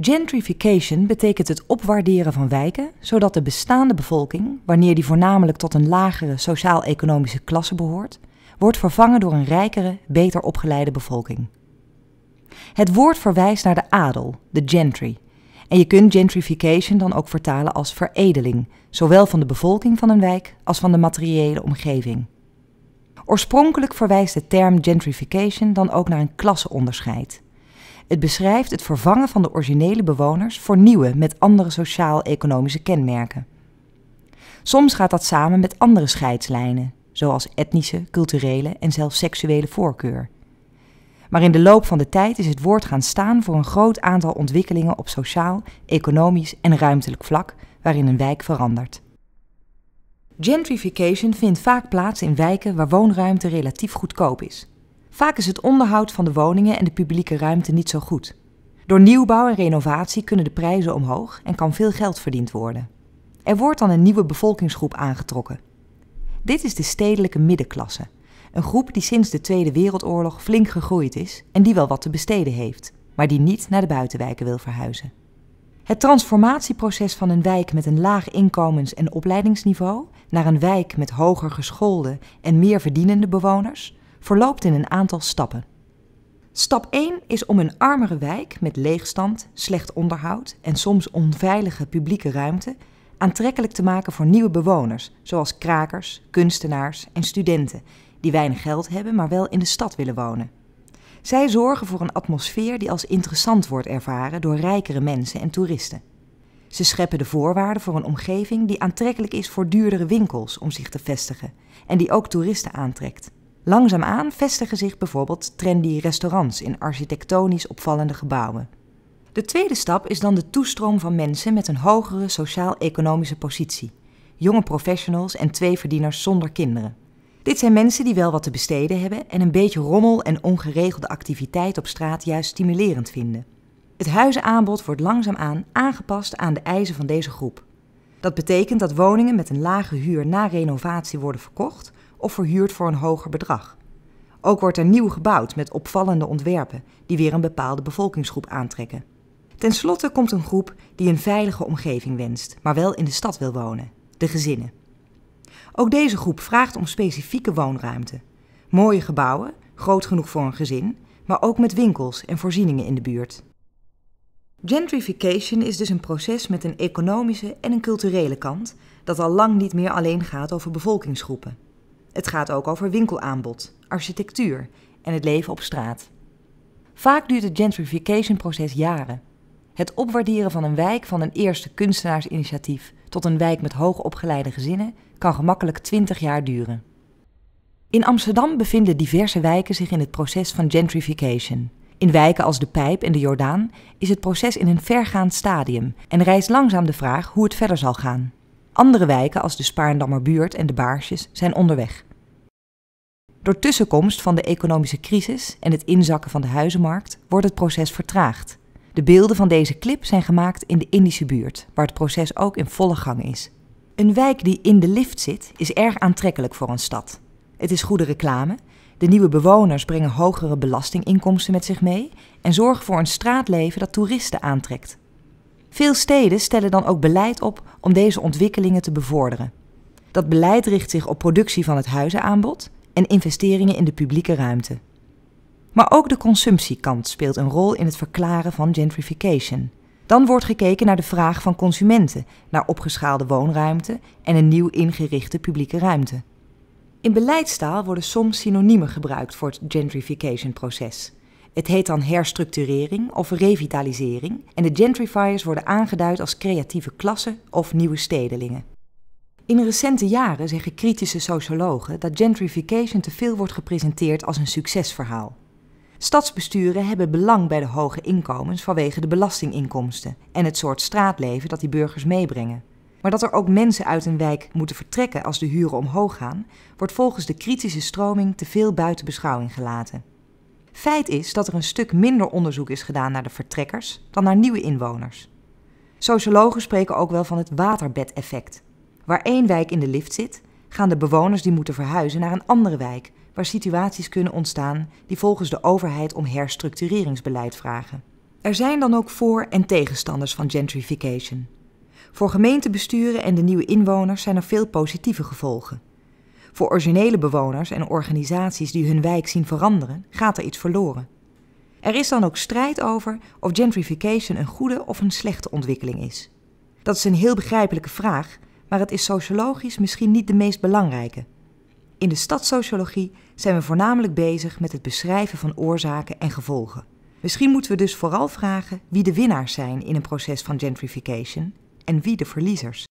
Gentrification betekent het opwaarderen van wijken, zodat de bestaande bevolking, wanneer die voornamelijk tot een lagere sociaal-economische klasse behoort, wordt vervangen door een rijkere, beter opgeleide bevolking. Het woord verwijst naar de adel, de gentry. En je kunt gentrification dan ook vertalen als veredeling, zowel van de bevolking van een wijk als van de materiële omgeving. Oorspronkelijk verwijst de term gentrification dan ook naar een klasseonderscheid. Het beschrijft het vervangen van de originele bewoners voor nieuwe met andere sociaal-economische kenmerken. Soms gaat dat samen met andere scheidslijnen, zoals etnische, culturele en zelfs seksuele voorkeur. Maar in de loop van de tijd is het woord gaan staan voor een groot aantal ontwikkelingen op sociaal, economisch en ruimtelijk vlak waarin een wijk verandert. Gentrification vindt vaak plaats in wijken waar woonruimte relatief goedkoop is. Vaak is het onderhoud van de woningen en de publieke ruimte niet zo goed. Door nieuwbouw en renovatie kunnen de prijzen omhoog en kan veel geld verdiend worden. Er wordt dan een nieuwe bevolkingsgroep aangetrokken. Dit is de stedelijke middenklasse, een groep die sinds de Tweede Wereldoorlog flink gegroeid is en die wel wat te besteden heeft, maar die niet naar de buitenwijken wil verhuizen. Het transformatieproces van een wijk met een laag inkomens- en opleidingsniveau naar een wijk met hoger geschoolde en meer verdienende bewoners verloopt in een aantal stappen. Stap 1 is om een armere wijk met leegstand, slecht onderhoud en soms onveilige publieke ruimte aantrekkelijk te maken voor nieuwe bewoners, zoals krakers, kunstenaars en studenten, die weinig geld hebben, maar wel in de stad willen wonen. Zij zorgen voor een atmosfeer die als interessant wordt ervaren door rijkere mensen en toeristen. Ze scheppen de voorwaarden voor een omgeving die aantrekkelijk is voor duurdere winkels om zich te vestigen en die ook toeristen aantrekt. Langzaamaan vestigen zich bijvoorbeeld trendy restaurants in architectonisch opvallende gebouwen. De tweede stap is dan de toestroom van mensen met een hogere sociaal-economische positie, jonge professionals en twee verdieners zonder kinderen. Dit zijn mensen die wel wat te besteden hebben en een beetje rommel en ongeregelde activiteit op straat juist stimulerend vinden. Het huizenaanbod wordt langzaamaan aangepast aan de eisen van deze groep. Dat betekent dat woningen met een lage huur na renovatie worden verkocht of verhuurd voor een hoger bedrag. Ook wordt er nieuw gebouwd met opvallende ontwerpen die weer een bepaalde bevolkingsgroep aantrekken. Ten slotte komt een groep die een veilige omgeving wenst, maar wel in de stad wil wonen: de gezinnen. Ook deze groep vraagt om specifieke woonruimte. Mooie gebouwen, groot genoeg voor een gezin, maar ook met winkels en voorzieningen in de buurt. Gentrification is dus een proces met een economische en een culturele kant dat al lang niet meer alleen gaat over bevolkingsgroepen. Het gaat ook over winkelaanbod, architectuur en het leven op straat. Vaak duurt het gentrification-proces jaren. Het opwaarderen van een wijk van een eerste kunstenaarsinitiatief tot een wijk met hoogopgeleide gezinnen kan gemakkelijk 20 jaar duren. In Amsterdam bevinden diverse wijken zich in het proces van gentrification. In wijken als de Pijp en de Jordaan is het proces in een vergaand stadium en rijst langzaam de vraag hoe het verder zal gaan. Andere wijken als de Spaarndammer Buurt en de Baarsjes zijn onderweg. Door tussenkomst van de economische crisis en het inzakken van de huizenmarkt wordt het proces vertraagd. De beelden van deze clip zijn gemaakt in de Indische buurt, waar het proces ook in volle gang is. Een wijk die in de lift zit, is erg aantrekkelijk voor een stad. Het is goede reclame, de nieuwe bewoners brengen hogere belastinginkomsten met zich mee en zorgen voor een straatleven dat toeristen aantrekt. Veel steden stellen dan ook beleid op om deze ontwikkelingen te bevorderen. Dat beleid richt zich op productie van het huizenaanbod en investeringen in de publieke ruimte. Maar ook de consumptiekant speelt een rol in het verklaren van gentrification. Dan wordt gekeken naar de vraag van consumenten naar opgeschaalde woonruimte en een nieuw ingerichte publieke ruimte. In beleidstaal worden soms synoniemen gebruikt voor het gentrification-proces. Het heet dan herstructurering of revitalisering en de gentrifiers worden aangeduid als creatieve klassen of nieuwe stedelingen. In recente jaren zeggen kritische sociologen dat gentrification te veel wordt gepresenteerd als een succesverhaal. Stadsbesturen hebben belang bij de hoge inkomens vanwege de belastinginkomsten en het soort straatleven dat die burgers meebrengen. Maar dat er ook mensen uit een wijk moeten vertrekken als de huren omhoog gaan, wordt volgens de kritische stroming te veel buiten beschouwing gelaten. Feit is dat er een stuk minder onderzoek is gedaan naar de vertrekkers dan naar nieuwe inwoners. Sociologen spreken ook wel van het waterbedeffect. Waar één wijk in de lift zit, gaan de bewoners die moeten verhuizen naar een andere wijk, waar situaties kunnen ontstaan die volgens de overheid om herstructureringsbeleid vragen. Er zijn dan ook voor- en tegenstanders van gentrification. Voor gemeentebesturen en de nieuwe inwoners zijn er veel positieve gevolgen. Voor originele bewoners en organisaties die hun wijk zien veranderen, gaat er iets verloren. Er is dan ook strijd over of gentrification een goede of een slechte ontwikkeling is. Dat is een heel begrijpelijke vraag, maar het is sociologisch misschien niet de meest belangrijke. In de stadssociologie zijn we voornamelijk bezig met het beschrijven van oorzaken en gevolgen. Misschien moeten we dus vooral vragen wie de winnaars zijn in een proces van gentrification en wie de verliezers.